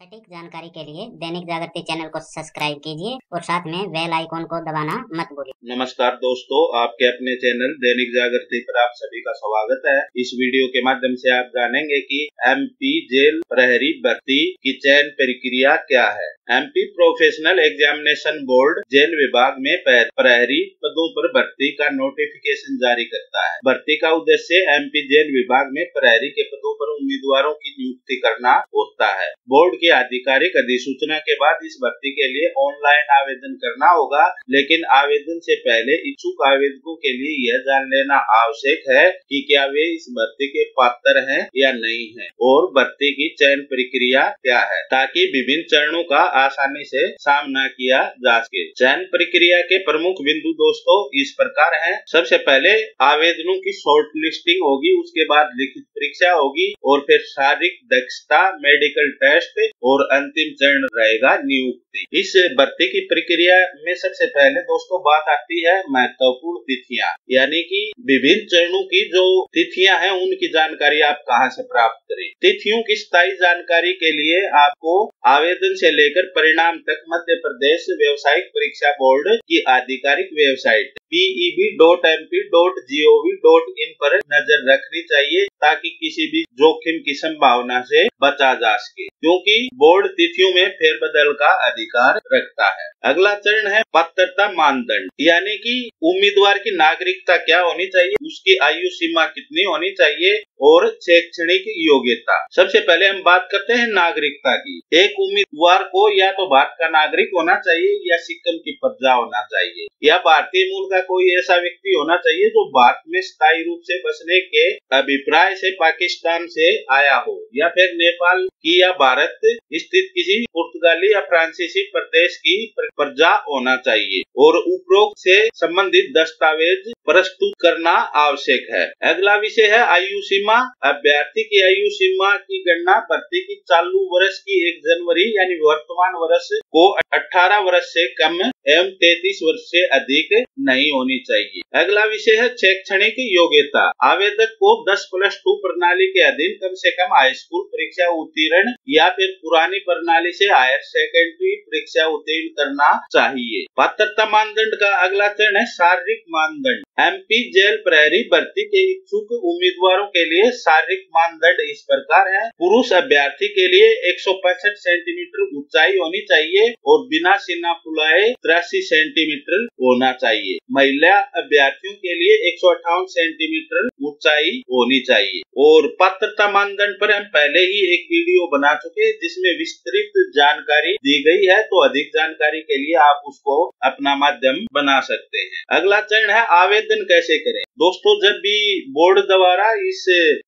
सटीक जानकारी के लिए दैनिक जागृति चैनल को सब्सक्राइब कीजिए और साथ में बेल आइकॉन को दबाना मत भूलिए। नमस्कार दोस्तों, आपके अपने चैनल दैनिक जागृति पर आप सभी का स्वागत है। इस वीडियो के माध्यम से आप जानेंगे कि एमपी जेल प्रहरी भर्ती की चयन प्रक्रिया क्या है। MP professional examination board jail विभाग में प्रहरी पदों पर भर्ती का नोटिफिकेशन जारी करता है। भर्ती का उद्देश्य एमपी जेल विभाग में प्रहरी के पदों पर उम्मीदवारों की नियुक्ति करना होता है। बोर्ड की आधिकारिक अधिसूचना के बाद इस भर्ती के लिए ऑनलाइन आवेदन करना होगा, लेकिन आवेदन से पहले इच्छुक आवेदकों के लिए यह जान लेना आवश्यक है कि क्या वे इस भर्ती के पात्र हैं या नहीं है, और भर्ती की चयन प्रक्रिया क्या है, ताकि विभिन्न चरणों का आसानी से सामना किया जा सके। चयन प्रक्रिया के प्रमुख बिंदु दोस्तों इस प्रकार है। सबसे पहले आवेदनों की शॉर्ट लिस्टिंग होगी, उसके बाद लिखित परीक्षा होगी और फिर शारीरिक दक्षता, मेडिकल टेस्ट और अंतिम चरण रहेगा नियुक्ति। इस भर्ती की प्रक्रिया में सबसे पहले दोस्तों बात आती है महत्वपूर्ण तिथियाँ, यानी कि विभिन्न चरणों की जो तिथियाँ हैं, उनकी जानकारी आप कहाँ से प्राप्त करें। तिथियों की स्थायी जानकारी के लिए आपको आवेदन से लेकर परिणाम तक मध्य प्रदेश व्यवसायिक परीक्षा बोर्ड की आधिकारिक website PEB dot M P dot G O V dot in पर नज़र रखनी चाहिए ताकि किसी भी जोखिम की संभावना से बचा जा सके, क्योंकि बोर्ड तिथियों में फेरबदल का अधिकार रखता है। अगला चरण है पात्रता मानदंड, यानी कि उम्मीदवार की नागरिकता क्या होनी चाहिए, उसकी आयु सीमा कितनी होनी चाहिए और शैक्षणिक योग्यता। सबसे पहले हम बात करते हैं नागरिकता की। एक उम्मीदवार को या तो भारत का नागरिक होना चाहिए या सिक्किम की प्रजा होना चाहिए। या भारतीय मूल का कोई ऐसा व्यक्ति होना चाहिए जो भारत में स्थायी रूप से बसने के अभिप्राय से पाकिस्तान से आया हो, या फिर नेपाल की या भारत स्थित किसी पुर्तगाली या फ्रांसीसी प्रदेश की प्रजा होना चाहिए। और उपरोक्त से संबंधित दस्तावेज़ प्रस्तुत करना आवश्यक है। अगला विषय है आयु सीमा। अभ्यर्थी की आयु सीमा की गणना भर्ती की चालू वर्ष की एक जनवरी यानी वर्तमान वर्ष को 18 वर्ष से कम एवं 33 वर्ष से अधिक नहीं होनी चाहिए। अगला विषय है शैक्षणिक योग्यता। आवेदक को 10 प्लस टू प्रणाली के अधीन कम से कम हाई स्कूल परीक्षा उत्तीर्ण या फिर पुरानी प्रणाली से हायर सेकेंडरी परीक्षा उत्तीर्ण करना चाहिए। पात्रता मानदंड का अगला चरण है शारीरिक मानदंड। एमपी जेल प्रहरी भर्ती के इच्छुक उम्मीदवारों के लिए शारीरिक मानदंड इस प्रकार है। पुरुष अभ्यर्थी के लिए एक सेंटीमीटर ऊंचाई होनी चाहिए और बिना सीना फुलाए तिरासी सेंटीमीटर होना चाहिए। महिला अभ्यर्थियों के लिए एक सौ अट्ठावन सेंटीमीटर ऊंचाई होनी चाहिए। और पात्रता मानदंड पर हम पहले ही एक वीडियो बना चुके जिसमें विस्तृत जानकारी दी गई है तो अधिक जानकारी के लिए आप उसको अपना माध्यम बना सकते हैं। अगला चरण है आवेदन आवेदन कैसे करें? दोस्तों, जब भी बोर्ड द्वारा इस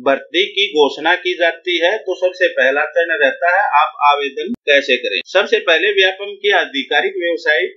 भर्ती की घोषणा की जाती है तो सबसे पहला चरण रहता है, आप आवेदन कैसे करें? सबसे पहले व्यापम की आधिकारिक वेबसाइट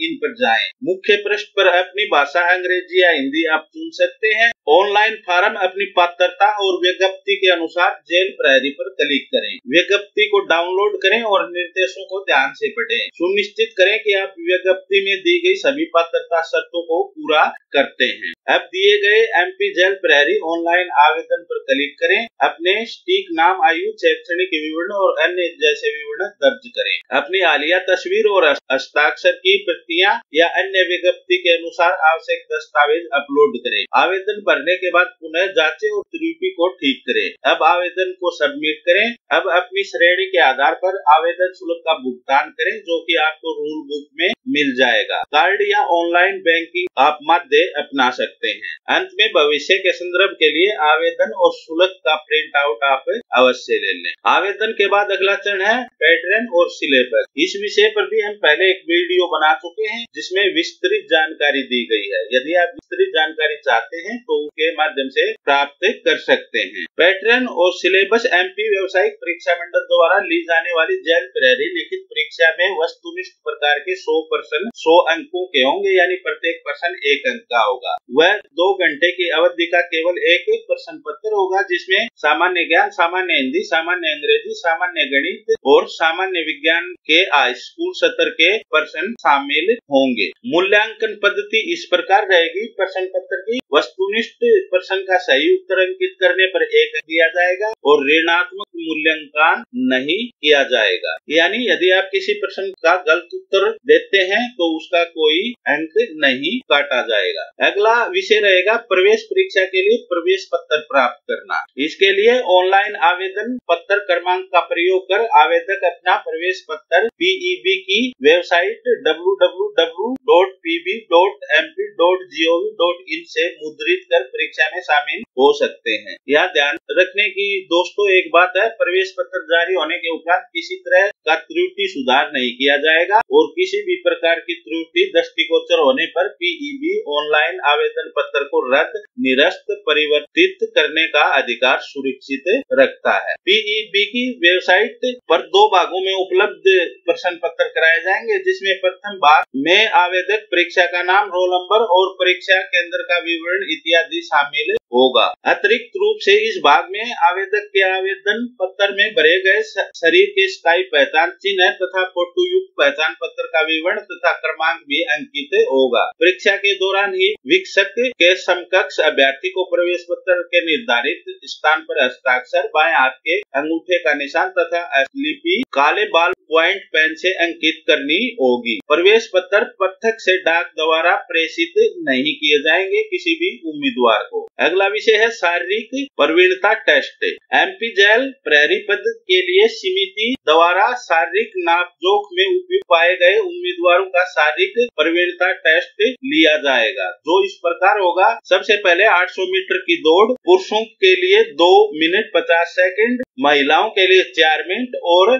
इन पर जाए। मुख्य पृष्ठ पर अपनी भाषा, अंग्रेज़ी या हिंदी आप चुन सकते हैं। ऑनलाइन फार्म अपनी पात्रता और विज्ञप्ति के अनुसार जेल प्रहरी पर क्लिक करें। विज्ञप्ति को डाउनलोड करें और निर्देशों को ध्यान से पढ़ें। सुनिश्चित करें कि आप विज्ञप्ति में दी गई सभी पात्रता शर्तों को पूरा करते हैं। अब दिए गए एम पी जेल प्रहरी ऑनलाइन आवेदन पर क्लिक करें, अपने स्टीक नाम, आयु, शैक्षणिक विवरण और अन्य जैसे विवरण दर्ज करें। अपनी हालिया तस्वीर और हस्ताक्षर की प्रतियाँ या अन्य विज्ञप्ति के अनुसार आवश्यक दस्तावेज़ अपलोड करें। आवेदन भरने के बाद पुनः जांचें और त्रुटि को ठीक करें। अब आवेदन को सबमिट करें। अब अपनी श्रेणी के आधार पर आवेदन शुल्क का भुगतान करें, जो कि आपको रूल बुक में मिल जाएगा। कार्ड या ऑनलाइन बैंकिंग आप मध्य अपना सकते हैं। अंत में भविष्य के संदर्भ के लिए आवेदन और शुल्क का प्रिंट आउट आप अवश्य ले लें। आवेदन के बाद अगला चरण है पैटर्न और सिलेबस इस विषय पर भी हम पहले एक वीडियो बना चुके हैं, जिसमें विस्तृत जानकारी दी गई है। यदि आप विस्तृत जानकारी चाहते हैं तो उसके माध्यम से प्राप्त कर सकते हैं। पैटर्न और सिलेबस एमपी व्यावसायिक परीक्षा मंडल द्वारा ली जाने वाली जेल प्रहरी लिखित परीक्षा में वस्तुनिष्ठ प्रकार के सौ परसेंट सौ अंकों के होंगे, यानी प्रत्येक प्रश्न एक अंक का होगा। वह दो घंटे की अवधि का केवल एक एक प्रश्न पत्र होगा, जिसमें सामान्य ज्ञान, सामान्य हिंदी, सामान्य अंग्रेज़ी, सामान्य गणित और सामान्य विज्ञान के स्कूल सत्र के प्रश्न शामिल होंगे। मूल्यांकन पद्धति इस प्रकार रहेगी। प्रश्न पत्र की वस्तुनिष्ठ प्रश्न का सही उत्तर अंकित करने पर एक दिया जाएगा और ऋणात्मक मूल्यांकन नहीं किया जाएगा। यानी यदि आप किसी प्रश्न का गलत उत्तर देते हैं तो उसका कोई अंक नहीं काटा जाएगा। अगला विषय रहेगा प्रवेश परीक्षा के लिए प्रवेश पत्र प्राप्त करना। इसके लिए ऑनलाइन आवेदन पत्र क्रमांक का प्रयोग कर आवेदक अपना प्रवेश पत्र पीईबी की वेबसाइट www.pb.mp.gov.in से मुद्रित कर परीक्षा में शामिल हो सकते हैं। यह ध्यान रखने की दोस्तों, एक बात है, प्रवेश पत्र जारी होने के उपरांत किसी तरह का त्रुटि सुधार नहीं किया जाएगा और किसी भी प्रकार की त्रुटि, दृष्टिगोचर होने पर पीईबी ऑनलाइन आवेदन पत्र को रद्द, निरस्त, परिवर्तित करने का अधिकार सुरक्षित रखता है। पीईबी की वेबसाइट पर दो भागों में उपलब्ध प्रश्न पत्र कराए जाएँगे, जिसमें प्रथम भाग, में आवेदक परीक्षा का नाम, रोल नंबर और परीक्षा केंद्र का विवरण इत्यादि शामिल होगा। अतिरिक्त रूप से इस भाग में आवेदक के आवेदन पत्र में भरे गए शरीर के स्थायी पहचान चिन्ह तथा फ़ोटो युक्त पहचान पत्र का विवरण तथा क्रमांक भी अंकित होगा। परीक्षा के दौरान ही विक्षक के समकक्ष अभ्यर्थी को प्रवेश पत्र के निर्धारित स्थान पर हस्ताक्षर, बाएँ हाथ के अंगूठे का निशान तथा लिपि, काले बाल प्वाइंट पेन से अंकित करनी होगी। प्रवेश पत्र पथक से डाक द्वारा प्रेषित नहीं किए जाएँगे किसी भी उम्मीदवार को। अगला विषय है शारीरिक प्रवीणता टेस्ट। एमपी जेल प्रहरी पद के लिए समिति द्वारा शारीरिक नाप जोख में उपयुक्त पाए गए उम्मीदवारों का शारीरिक प्रवीणता टेस्ट लिया जाएगा, जो इस प्रकार होगा। सबसे पहले 800 मीटर की दौड़, पुरुषों के लिए दो मिनट पचास सेकंड, महिलाओं के लिए चार मिनट और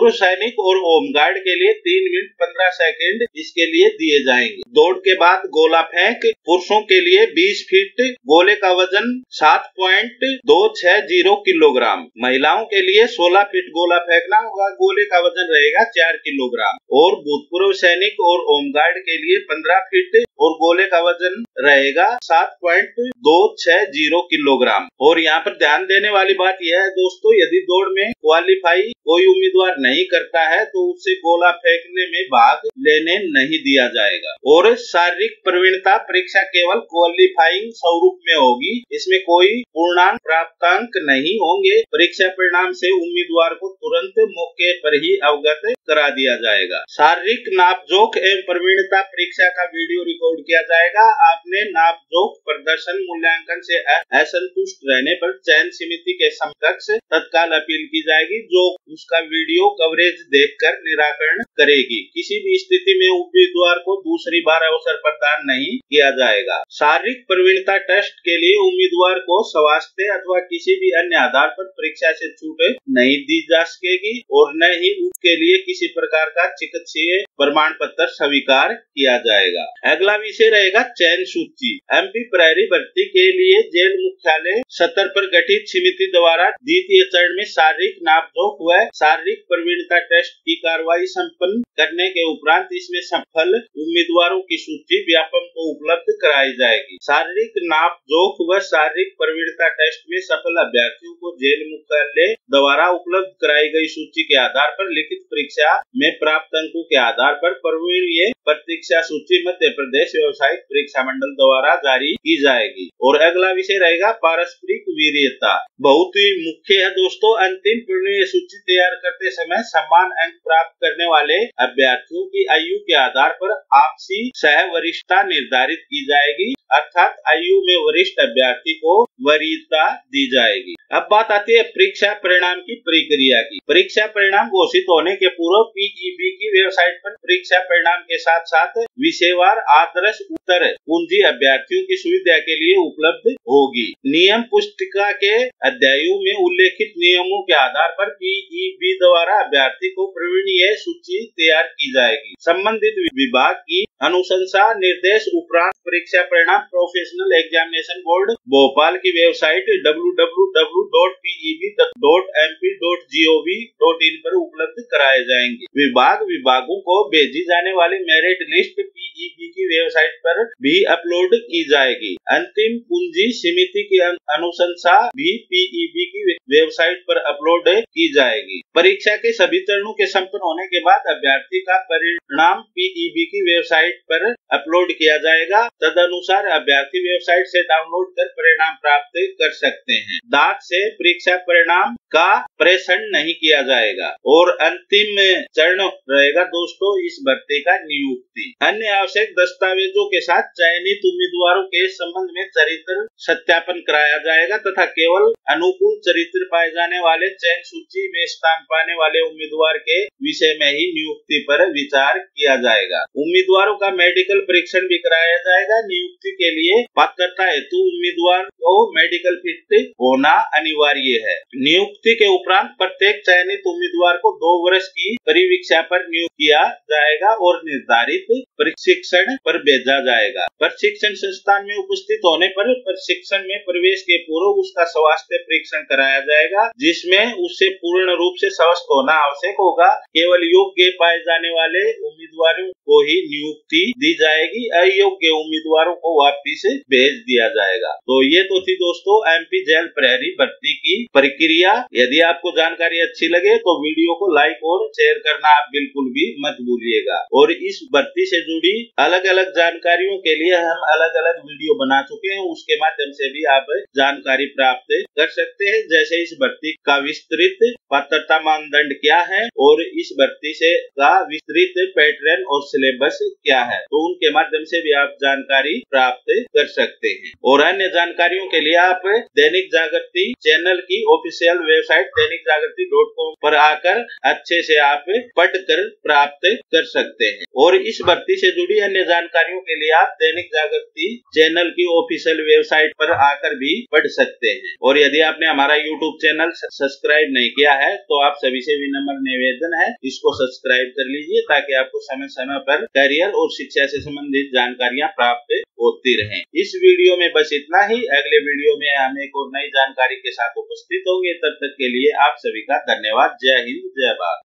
भूतपूर्व सैनिक और होमगार्ड के लिए तीन मिनट पंद्रह सेकंड इसके लिए दिए जाएँगे। दौड़ के बाद गोला फेंक, पुरुषों के लिए बीस फीट, गोले का वज़न सात पॉइंट दो छह ज़ीरो किलोग्राम। महिलाओं के लिए सोलह फीट गोला फेंकना होगा, गोले का वज़न रहेगा चार किलोग्राम। और भूतपूर्व सैनिक और होमगार्ड के लिए पंद्रह फीट और गोले का वज़न रहेगा सात पॉइंट दो छह ज़ीरो किलोग्राम। और यहाँ पर ध्यान देने वाली बात यह है, दोस्तों, यदि दौड़ में क्वालिफाई कोई उम्मीदवार नहीं करता है तो उससे गोला फेंकने में भाग लेने नहीं दिया जाएगा। और शारीरिक प्रवीणता परीक्षा केवल क्वालिफाइंग स्वरूप में होगी। इसमें कोई पूर्णांक प्राप्तांक नहीं होंगे। परीक्षा परिणाम से उम्मीदवार को तुरंत मौके पर ही अवगत करा दिया जाएगा। शारीरिक नापजोक एवं प्रवीणता परीक्षा का वीडियो रिकॉर्ड किया जाएगा। आपने नापजोक प्रदर्शन मूल्यांकन से असंतुष्ट रहने पर चयन समिति के समकक्ष तत्काल अपील की जाएगी, जो उसका वीडियो कवरेज देखकर निराकरण करेगी। किसी भी स्थिति में उम्मीदवार को दूसरी बार अवसर प्रदान नहीं किया जाएगा। शारीरिक प्रवीणता टेस्ट के लिए उम्मीदवार को स्वास्थ्य अथवा किसी भी अन्य आधार पर परीक्षा से छूट नहीं दी जा सकेगी और न ही उसके लिए किसी प्रकार का चिकित्सीय प्रमाण पत्र स्वीकार किया जाएगा। अगला विषय रहेगा चयन सूची। एमपी प्रहरी भर्ती के लिए जेल मुख्यालय सतर पर गठित समिति द्वारा द्वितीय चरण में शारीरिक नापजोक व शारीरिक प्रवीणता टेस्ट की कार्रवाई संपन्न करने के उपरांत इसमें सफल उम्मीदवारों की सूची व्यापक को उपलब्ध कराई जाएगी। शारीरिक नाप जोख व शारीरिक प्रवीणता टेस्ट में सफल अभ्यर्थियों को जेल मुख्यालय द्वारा उपलब्ध कराई गई सूची के आधार पर लिखित परीक्षा में प्राप्त अंकों के आधार पर प्रवीणीय प्रतीक्षा सूची मध्य प्रदेश व्यवसायिक परीक्षा मंडल द्वारा जारी की जाएगी। और अगला विषय रहेगा पारस्परिक वीरियता। बहुत ही मुख्य है दोस्तों, अंतिम पूर्ण सूची तैयार करते समय समान अंक प्राप्त करने वाले अभ्यर्थियों की आयु के आधार पर आपसी सह वरिष्ठता निर्धारित की जाएगी, अर्थात आयु में वरिष्ठ अभ्यर्थी को वरीयता दी जाएगी। अब बात आती है परीक्षा परिणाम की प्रक्रिया की। परीक्षा परिणाम घोषित होने के पूर्व पीईबी की वेबसाइट पर परीक्षा परिणाम के साथ साथ विषयवार, आदर्श, उत्तर पूंजी अभ्यर्थियों की सुविधा के लिए उपलब्ध होगी। नियम पुस्तिका के अध्यायों में उल्लेखित नियमों के आधार पर पीईबी द्वारा अभ्यर्थी को प्रवीणीय सूची तैयार की जाएगी। संबंधित विभाग की अनुशंसा निर्देश उपरांत परीक्षा परिणाम प्रोफेशनल एग्जामिनेशन बोर्ड, भोपाल की वेबसाइट www.peb.mp.gov.in पर उपलब्ध कराए जाएँगे। विभाग विभागों को भेजी जाने वाली मेरिट लिस्ट पीईबी की वेबसाइट पर भी अपलोड की जाएगी। अंतिम पूंजी समिति की अनुशंसा भी पीईबी की वेबसाइट पर अपलोड की जाएगी। परीक्षा के सभी चरणों के संपन्न होने के बाद अभ्यर्थी का परिणाम पीईबी की वेबसाइट पर अपलोड किया जाएगा। तदनुसार अभ्यर्थी वेबसाइट से डाउनलोड कर परिणाम प्राप्त कर सकते हैं। डाक से परीक्षा परिणाम का प्रेषण नहीं किया जाएगा। और अंतिम चरण रहेगा दोस्तों इस भर्ती का नियुक्ति। अन्य आवश्यक दस्तावेजों के साथ चयनित उम्मीदवारों के संबंध में चरित्र सत्यापन कराया जाएगा तथा केवल अनुकूल चरित्र पाए जाने वाले, चयन सूची में स्थान पाने वाले उम्मीदवार के विषय में ही नियुक्ति पर विचार किया जाएगा। उम्मीदवारों का मेडिकल परीक्षण भी कराया जाएगा। नियुक्ति के लिए पात्रता हेतु उम्मीदवार को मेडिकल फिट होना अनिवार्य है। नियुक्ति के उपरांत प्रत्येक चयनित उम्मीदवार को दो वर्ष की परिवीक्षा पर नियुक्त किया जाएगा और निर्धारित प्रशिक्षण पर भेजा जाएगा। प्रशिक्षण संस्थान में उपस्थित होने पर प्रशिक्षण में प्रवेश के पूर्व उसका स्वास्थ्य परीक्षण कराया जाएगा, जिसमें उससे पूर्ण रूप से स्वस्थ होना आवश्यक होगा। केवल योग्य पाए जाने वाले उम्मीदवारों को ही नियुक्ति दी जाएगी, अयोग्य उम्मीदवारों को वापिस भेज दिया जाएगा। तो ये तो थी दोस्तों, एमपी जेल प्रहरी भर्ती की प्रक्रिया। यदि आपको जानकारी अच्छी लगे तो वीडियो को लाइक और शेयर करना आप बिल्कुल भी मत भूलिएगा। और इस भर्ती से जुड़ी अलग अलग जानकारियों के लिए हम अलग अलग वीडियो बना चुके हैं। उसके माध्यम से भी आप जानकारी प्राप्त कर सकते हैं। जैसे इस भर्ती का विस्तृत पात्रता मानदंड क्या है और इस भर्ती से का विस्तृत पैटर्न और सिलेबस क्या है तो उनके माध्यम से भी आप जानकारी प्राप्त कर सकते हैं। और अन्य जानकारियों के लिए आप दैनिक जागृति चैनल की ऑफिशियल वेबसाइट दैनिक जागृति डॉट कॉम पर आकर अच्छे से आप पढ़कर प्राप्त कर सकते हैं। और इस भर्ती से जुड़ी अन्य जानकारियों के लिए आप दैनिक जागृति चैनल की ऑफिशियल वेबसाइट पर आकर भी पढ़ सकते हैं। और यदि आपने हमारा यूट्यूब चैनल सब्सक्राइब नहीं किया है तो आप सभी से विनम्र निवेदन है, इसको सब्सक्राइब कर लीजिए ताकि आपको समय समय पर करियर और शिक्षा से संबंधित जानकारियाँ प्राप्त होती रहे। इस वीडियो में बस इतना ही। अगले वीडियो में हम एक और नई जानकारी के साथ उपस्थित होंगे। तब तक के लिए आप सभी का धन्यवाद। जय हिंद, जय भारत।